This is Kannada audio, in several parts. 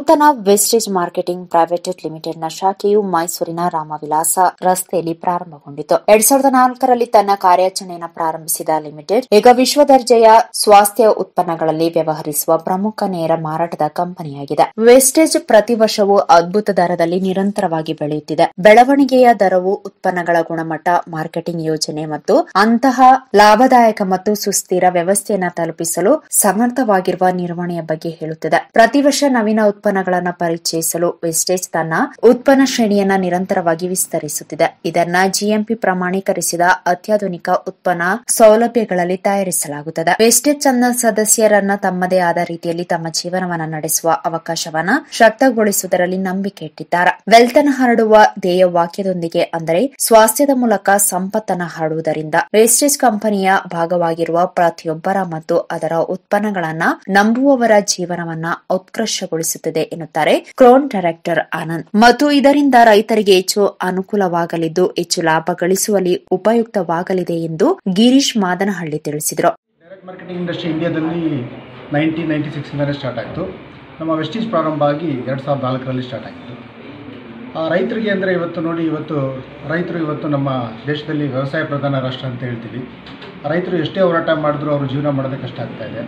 ನೂತನ ವೆಸ್ಟೇಜ್ ಮಾರ್ಕೆಟಿಂಗ್ ಪ್ರೈವೇಟ್ ಲಿಮಿಟೆಡ್ನ ಶಾಖೆಯು ಮೈಸೂರಿನ ರಾಮವಿಲಾಸ ರಸ್ತೆಯಲ್ಲಿ ಪ್ರಾರಂಭಗೊಂಡಿತು. ಎರಡ್ ಸಾವಿರದ ನಾಲ್ಕರಲ್ಲಿ ತನ್ನ ಕಾರ್ಯಾಚರಣೆಯನ್ನು ಪ್ರಾರಂಭಿಸಿದ ಲಿಮಿಟೆಡ್, ಈಗ ವಿಶ್ವ ದರ್ಜೆಯ ಸ್ವಾಸ್ಥ್ಯ ಉತ್ಪನ್ನಗಳಲ್ಲಿ ವ್ಯವಹರಿಸುವ ಪ್ರಮುಖ ನೇರ ಮಾರಾಟದ ಕಂಪನಿಯಾಗಿದೆ. ವೆಸ್ಟೇಜ್ ಪ್ರತಿ ವರ್ಷವೂ ಅದ್ಭುತ ದರದಲ್ಲಿ ನಿರಂತರವಾಗಿ ಬೆಳೆಯುತ್ತಿದೆ. ಬೆಳವಣಿಗೆಯ ದರವು ಉತ್ಪನ್ನಗಳ ಗುಣಮಟ್ಟ, ಮಾರ್ಕೆಟಿಂಗ್ ಯೋಜನೆ ಮತ್ತು ಅಂತಹ ಲಾಭದಾಯಕ ಮತ್ತು ಸುಸ್ಥಿರ ವ್ಯವಸ್ಥೆಯನ್ನು ತಲುಪಿಸಲು ಸಮರ್ಥವಾಗಿರುವ ನಿರ್ವಹಣೆಯ ಬಗ್ಗೆ ಹೇಳುತ್ತದೆ. ಪ್ರತಿ ವರ್ಷ ನವೀನ ಉತ್ಪನ್ನಗಳನ್ನು ಪರಿಚಯಿಸಲು ವೆಸ್ಟೇಜ್ ತನ್ನ ಉತ್ಪನ್ನ ಶ್ರೇಣಿಯನ್ನ ನಿರಂತರವಾಗಿ ವಿಸ್ತರಿಸುತ್ತಿದೆ. ಇದನ್ನ ಜಿಎಂಪಿ ಪ್ರಮಾಣೀಕರಿಸಿದ ಅತ್ಯಾಧುನಿಕ ಉತ್ಪನ್ನ ಸೌಲಭ್ಯಗಳಲ್ಲಿ ತಯಾರಿಸಲಾಗುತ್ತದೆ. ವೆಸ್ಟೇಜ್ ತನ್ನ ಸದಸ್ಯರನ್ನ ತಮ್ಮದೇ ಆದ ರೀತಿಯಲ್ಲಿ ತಮ್ಮ ಜೀವನವನ್ನ ನಡೆಸುವ ಅವಕಾಶವನ್ನ ಶಕ್ತಗೊಳಿಸುವುದರಲ್ಲಿ ನಂಬಿಕೆ ಇಟ್ಟಿದ್ದಾರೆ. ವೆಲ್ತನ ಹರಡುವ ಧ್ಯೇಯ ವಾಕ್ಯದೊಂದಿಗೆ ಅಂದರೆ ಸ್ವಾಸ್ಥ್ಯದ ಮೂಲಕ ಸಂಪತ್ತನ್ನು ಹರಡುವುದರಿಂದ ವೆಸ್ಟೇಜ್ ಕಂಪನಿಯ ಭಾಗವಾಗಿರುವ ಪ್ರತಿಯೊಬ್ಬರ ಮತ್ತು ಅದರ ಉತ್ಪನ್ನಗಳನ್ನ ನಂಬುವವರ ಜೀವನವನ್ನ ಎನ್ನುತ್ತಾರೆ ಕ್ರೋನ್ ಡೈರೆಕ್ಟರ್ ಆನಂದ್. ಮತ್ತು ಇದರಿಂದ ರೈತರಿಗೆ ಹೆಚ್ಚು ಅನುಕೂಲವಾಗಲಿದ್ದು, ಹೆಚ್ಚು ಲಾಭ ಗಳಿಸುವಲ್ಲಿ ಉಪಯುಕ್ತವಾಗಲಿದೆ ಎಂದು ಗಿರೀಶ್ ಮಾದನಹಳ್ಳಿ ತಿಳಿಸಿದರು. ಇಂಡಸ್ಟ್ರಿ ಇಂಡಿಯಾದಲ್ಲಿ ಸ್ಟಾರ್ಟ್ ಆಯಿತು. ನಮ್ಮ ವೆಸ್ಟೀಸ್ ಪ್ರಾರಂಭ ಆಗಿ ಎರಡು ಸಾವಿರದ ನಾಲ್ಕರಲ್ಲಿ ಸ್ಟಾರ್ಟ್ ಆಗಿತ್ತು ರೈತರಿಗೆ ಅಂದರೆ ಇವತ್ತು ನೋಡಿ, ಇವತ್ತು ರೈತರು ಇವತ್ತು ನಮ್ಮ ದೇಶದಲ್ಲಿ ವ್ಯವಸಾಯ ಪ್ರಧಾನ ರಾಷ್ಟ್ರ ಅಂತ ಹೇಳ್ತೀವಿ. ರೈತರು ಎಷ್ಟೇ ಹೋರಾಟ ಮಾಡಿದ್ರು ಅವರು ಜೀವನ ಮಾಡೋದಕ್ಕೆ ಕಷ್ಟ ಆಗ್ತಾ ಇದೆ.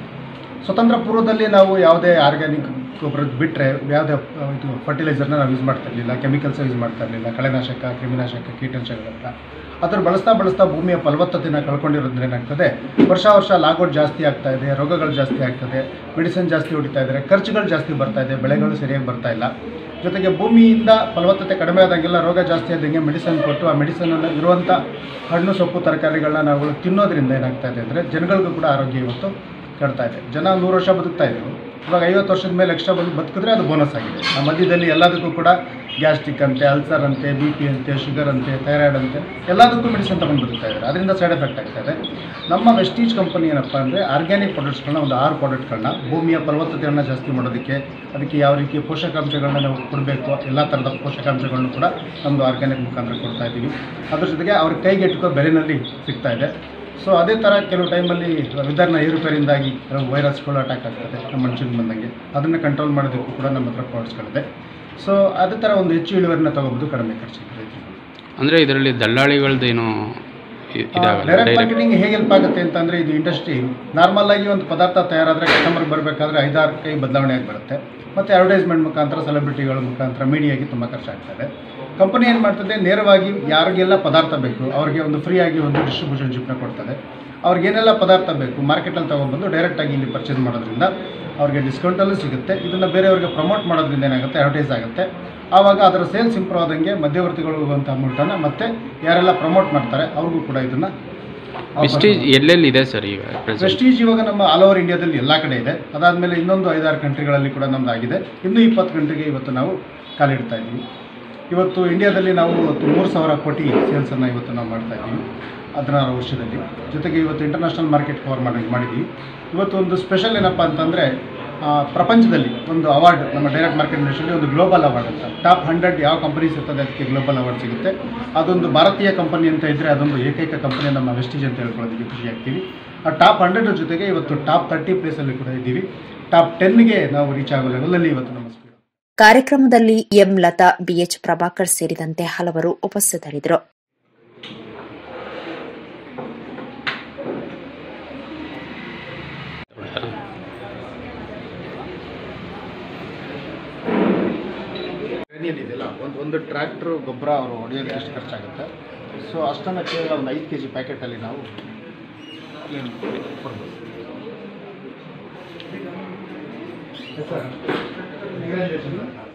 ಸ್ವತಂತ್ರ ಪೂರ್ವದಲ್ಲಿ ನಾವು ಯಾವುದೇ ಆರ್ಗ್ಯಾನಿಕ್ ಗೊಬ್ಬರ ಬಿಟ್ಟರೆ ಯಾವುದೇ ಇದು ಫರ್ಟಿಲೈಸರ್ನ ನಾವು ಯೂಸ್ ಮಾಡ್ತಾ ಇರಲಿಲ್ಲ ಕೆಮಿಕಲ್ಸ್ ಯೂಸ್ ಮಾಡ್ತಾ ಇರಲಿಲ್ಲ, ಕಳೆನಾಶಕ, ಕ್ರಿಮಿನಾಶಕ ಕೀಟನಾಶಕಗಳೆಲ್ಲ ಅದ್ರ ಬಳಸ್ತಾ ಬಳಸ್ತಾ ಭೂಮಿಯ ಫಲವತ್ತತೆನ ಕಳ್ಕೊಂಡಿರೋದ್ರಿಂದ ಏನಾಗ್ತದೆ? ವರ್ಷ ವರ್ಷ ಲಾಗೋಟ್ ಜಾಸ್ತಿ ಆಗ್ತಾ ಇದೆ, ರೋಗಗಳು ಜಾಸ್ತಿ ಆಗ್ತದೆ, ಮೆಡಿಸಿನ್ ಜಾಸ್ತಿ ಹೊಡಿತಾ ಇದ್ದಾರೆ, ಖರ್ಚುಗಳು ಜಾಸ್ತಿ ಬರ್ತಾ ಇದೆ, ಬೆಳೆಗಳು ಸರಿಯಾಗಿ ಬರ್ತಾ ಇಲ್ಲ. ಜೊತೆಗೆ ಭೂಮಿಯಿಂದ ಫಲವತ್ತತೆ ಕಡಿಮೆ ಆದಂಗೆಲ್ಲ ರೋಗ ಜಾಸ್ತಿ ಆದಂಗೆ ಮೆಡಿಸನ್ ಕೊಟ್ಟು ಆ ಮೆಡಿಸನನ್ನು ಇರುವಂಥ ಹಣ್ಣು ಸೊಪ್ಪು ತರಕಾರಿಗಳನ್ನ ನಾವು ತಿನ್ನೋದ್ರಿಂದ ಏನಾಗ್ತಾ ಇದೆ ಅಂದರೆ ಜನಗಳಿಗೂ ಕೂಡ ಆರೋಗ್ಯ ಇವತ್ತು ಕೆಡ್ತಾ ಇದೆ. ಜನ ನೂರು ವರ್ಷ ಬದುಕ್ತಾ ಇದ್ರು. ಇವಾಗ ಐವತ್ತು ವರ್ಷದ ಮೇಲೆ ಎಕ್ಸ್ಟ್ರಾ ಬಂದು ಬದುಕಿದ್ರೆ ಅದು ಬೋನಸ್ ಆಗಿದೆ. ನಮ್ಮ ಮಧ್ಯದಲ್ಲಿ ಎಲ್ಲದಕ್ಕೂ ಕೂಡ ಗ್ಯಾಸ್ಟ್ರಿಕ್ ಅಂತೆ ಅಲ್ಸರ್ ಅಂತೆ ಬಿ ಪಿ ಅಂತೆ ಶುಗರ್ ಅಂತೆ ಥೈರಾಯ್ಡ್ ಅಂತೆ, ಎಲ್ಲದಕ್ಕೂ ಮೆಡಿಸಿನ್ ತಗೊಂಡು ಬದುಕ್ತಾ ಇದ್ದಾರೆ. ಅದರಿಂದ ಸೈಡ್ ಎಫೆಕ್ಟ್ ಆಗ್ತಾ ಇದೆ. ನಮ್ಮ ವೆಸ್ಟೀಜ್ ಕಂಪನಿ ಏನಪ್ಪ ಅಂದರೆ ಆರ್ಗ್ಯಾನಿಕ್ ಪ್ರಾಡಕ್ಟ್ಸ್ಗಳನ್ನ ಒಂದು ಆರು ಪ್ರಾಡಕ್ಟ್ಗಳನ್ನ ಭೂಮಿಯ ಫಲವತ್ತತೆಯನ್ನು ಜಾಸ್ತಿ ಮಾಡೋದಕ್ಕೆ, ಅದಕ್ಕೆ ಯಾವ ರೀತಿಯ ಪೋಷಕಾಂಶಗಳನ್ನ ನಾವು ಕೊಡಬೇಕು, ಎಲ್ಲ ಥರದ ಪೋಷಕಾಂಶಗಳನ್ನು ಕೂಡ ನಮ್ಮದು ಆರ್ಗ್ಯಾನಿಕ್ ಮುಖಾಂತರ ಕೊಡ್ತಾ ಇದ್ದೀವಿ. ಅದ್ರ ಜೊತೆಗೆ ಅವ್ರ ಕೈಗೆಟುಕೋ ಬೆಲೆಯಲ್ಲಿ ಸಿಗ್ತಾ ಇದೆ. ಸೊ ಅದೇ ಥರ ಕೆಲವು ಟೈಮಲ್ಲಿ ವೆದರ್ನ ಏರುಪೇರಿಂದಾಗಿ ಕೆಲವು ವೈರಸ್ಗಳು ಅಟ್ಯಾಕ್ ಆಗ್ತದೆ ನಮ್ಮ ಮನುಷ್ಯನಿಗೆ ಬಂದಂಗೆ. ಅದನ್ನು ಕಂಟ್ರೋಲ್ ಮಾಡೋದಕ್ಕೂ ಕೂಡ ನಮ್ಮ ಹತ್ರ ಪ್ರಾಡಕ್ಟ್ಸ್ಗಳಿದೆ ಸೊ ಅದೇ ಥರ ಒಂದು ಹೆಚ್ಚು ಇಳುವರಿನ ತಗೋಬೋದು ಕಡಿಮೆ ಖರ್ಚಿಗೆ ಅಂದರೆ ಇದರಲ್ಲಿ ದಲ್ಲಾಳಿಗಳದ್ದೇನು ಡೈರೆಕ್ಟ್ ಮಾರ್ಕೆಟಿಂಗ್ ಹೇಗೆ ಹೆಲ್ಪ್ ಆಗುತ್ತೆ ಅಂತಂದರೆ ಇದು ಇಂಡಸ್ಟ್ರಿ ನಾರ್ಮಲ್ ಆಗಿ ಒಂದು ಪದಾರ್ಥ ತಯಾರಾದರೆ ಕಸ್ಟಮರ್ ಬರಬೇಕಾದ್ರೆ ಐದಾರು ಕೈ ಬದಲಾವಣೆ ಆಗಿ ಬರುತ್ತೆ. ಮತ್ತು ಅಡ್ವರ್ಟೈಸ್ಮೆಂಟ್ ಮುಖಾಂತರ ಸೆಲೆಬ್ರಿಟಿಗಳ ಮುಖಾಂತರ ಮೀಡಿಯಾಗೆ ತುಂಬ ಖರ್ಚಾಗ್ತದೆ ಕಂಪನಿ ಏನು ಮಾಡ್ತದೆ? ನೇರವಾಗಿ ಯಾರಿಗೆಲ್ಲ ಪದಾರ್ಥ ಬೇಕು, ಅವ್ರಿಗೆ ಒಂದು ಫ್ರೀಯಾಗಿ ಒಂದು ಡಿಸ್ಟ್ರಿಬ್ಯೂಷನ್ ಶಿಪ್ನ ಕೊಡ್ತದೆ. ಅವ್ರಿಗೇನೆಲ್ಲ ಪದಾರ್ಥ ಬೇಕು ಮಾರ್ಕೆಟಲ್ಲಿ ತೊಗೊಂಡ್ಬಂದು ಡೈರೆಕ್ಟಾಗಿ ಇಲ್ಲಿ ಪರ್ಚೇಸ್ ಮಾಡೋದ್ರಿಂದ ಅವ್ರಿಗೆ ಡಿಸ್ಕೌಂಟಲ್ಲೂ ಸಿಗುತ್ತೆ. ಇದನ್ನು ಬೇರೆಯವ್ರಿಗೆ ಪ್ರಮೋಟ್ ಮಾಡೋದ್ರಿಂದ ಏನಾಗುತ್ತೆ? ಅಡ್ವರ್ಟೈಸ್ ಆಗುತ್ತೆ. ಆವಾಗ ಅದರ ಸೇಲ್ಸ್ ಇಂಪ್ರೂವ್ ಆದಂಗೆ ಮಧ್ಯವರ್ತಿಗಳು ಹೋಗುವಂಥ ಅಮೌಂಟನ್ನು ಮತ್ತೆ ಯಾರೆಲ್ಲ ಪ್ರಮೋಟ್ ಮಾಡ್ತಾರೆ, ಅವ್ರಿಗೂ ಕೂಡ ಇದನ್ನು ವೆಸ್ಟೇಜ್ ಎಲ್ಲೆಲ್ಲಿ ಇದೆ ಸರ್ ಈಗ ಪ್ರೆಸೆಂಟ್ ಪ್ರೆಸ್ಟೀಜ್ ಇವಾಗ ನಮ್ಮ ಆಲ್ ಓವರ್ ಇಂಡಿಯಾದಲ್ಲಿ ಎಲ್ಲ ಕಡೆ ಇದೆ. ಅದಾದಮೇಲೆ ಇನ್ನೊಂದು ಐದಾರು ಕಂಟ್ರಿಗಳಲ್ಲಿ ಕೂಡ ನಮ್ದು ಆಗಿದೆ ಇನ್ನೂ ಇಪ್ಪತ್ತು ಗಂಟೆಗೆ ಇವತ್ತು ನಾವು ಕಾಲಿಡ್ತಾ ಇದ್ದೀವಿ. ಇವತ್ತು ಇಂಡಿಯಾದಲ್ಲಿ ನಾವು ಇವತ್ತು ಮೂರು ಸಾವಿರ ಕೋಟಿ ಸೇಲ್ಸನ್ನು ಇವತ್ತು ನಾವು ಮಾಡ್ತಾ ಇದ್ದೀವಿ ಹದಿನಾರು ವರ್ಷದಲ್ಲಿ. ಜೊತೆಗೆ ಇವತ್ತು ಇಂಟರ್ನ್ಯಾಷನಲ್ ಮಾರ್ಕೆಟ್ ಕವರ್ ಮಾಡಿ ಮಾಡಿದ್ದೀವಿ. ಇವತ್ತು ಒಂದು ಸ್ಪೆಷಲ್ ಏನಪ್ಪ ಅಂತಂದರೆ ಪ್ರಪಂಚದಲ್ಲಿ ಒಂದು ಅವಾರ್ಡ್ ನಮ್ಮ ಡೈರೆಕ್ಟ್ ಮಾರ್ಕೆಟ್ ಇಂಡಸ್ಟ್ರಿಯಲ್ಲಿ ಒಂದು ಗ್ಲೋಬಲ್ ಅವಾರ್ಡ್ ಅಂತ. ಟಾಪ್ ಹಂಡ್ರೆಡ್ ಯಾವ ಕಂಪನೀಸ್ ಇರ್ತದೆ ಅದಕ್ಕೆ ಗ್ಲೋಬಲ್ ಅವಾರ್ಡ್ ಸಿಗುತ್ತೆ. ಅದೊಂದು ಭಾರತೀಯ ಕಂಪನಿ ಅಂತ ಇದ್ದರೆ ಅದೊಂದು ಏಕೈಕ ಕಂಪನಿ ನಮ್ಮ ವೆಸ್ಟೀಜ್ ಅಂತ ಹೇಳ್ಕೊಳ್ಳೋದಕ್ಕೆ ಖುಷಿ ಆಗ್ತೀವಿ. ಆ ಟಾಪ್ ಹಂಡ್ರೆಡ್ ಜೊತೆಗೆ ಇವತ್ತು ಟಾಪ್ ತರ್ಟಿ ಪ್ಲೇಸಲ್ಲಿ ಕೂಡ ಇದ್ದೀವಿ. ಟಾಪ್ ಟೆನ್ಗೆ ನಾವು ರೀಚ್ ಆಗೋ ಲೆವೆಲಲ್ಲಿ ಇವತ್ತು ನಮ್ಮ ಕಾರ್ಯಕ್ರಮದಲ್ಲಿ ಎಂ ಲತಾ ಬಿಎಚ್ ಪ್ರಭಾಕರ್ ಸೇರಿದಂತೆ ಹಲವರು ಉಪಸ್ಥಿತರಿದ್ದರು. ಇದೆಯಲ್ಲ, ಒಂದು ಒಂದು ಟ್ರ್ಯಾಕ್ಟ್ರು, ಗೊಬ್ಬರ ಅವರು ಹೊಡೆಯೋದಕ್ಕೆ ಎಷ್ಟು ಖರ್ಚಾಗುತ್ತೆ. ಸೊ ಅಷ್ಟನ್ನು ಕೇವಲ ಒಂದು ಐದು ಕೆ ಜಿ ಪ್ಯಾಕೆಟಲ್ಲಿ ನಾವು ಕೊಡ್ಬೋದು. Congratulations.